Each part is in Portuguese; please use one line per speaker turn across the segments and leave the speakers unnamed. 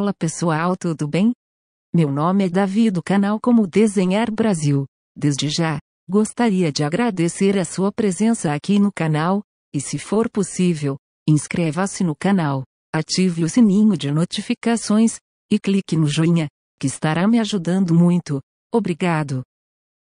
Olá pessoal, tudo bem? Meu nome é Davi do canal Como Desenhar Brasil. Desde já, gostaria de agradecer a sua presença aqui no canal, e se for possível, inscreva-se no canal, ative o sininho de notificações, e clique no joinha, que estará me ajudando muito. Obrigado!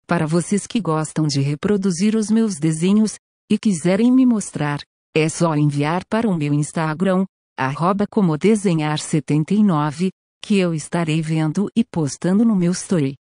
Para vocês que gostam de reproduzir os meus desenhos, e quiserem me mostrar, é só enviar para o meu Instagram, arroba como desenhar 79, que eu estarei vendo e postando no meu story.